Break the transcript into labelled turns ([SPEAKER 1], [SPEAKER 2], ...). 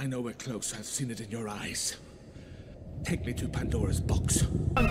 [SPEAKER 1] I know we're close. I've seen it in your eyes. Take me to Pandora's box.
[SPEAKER 2] Um,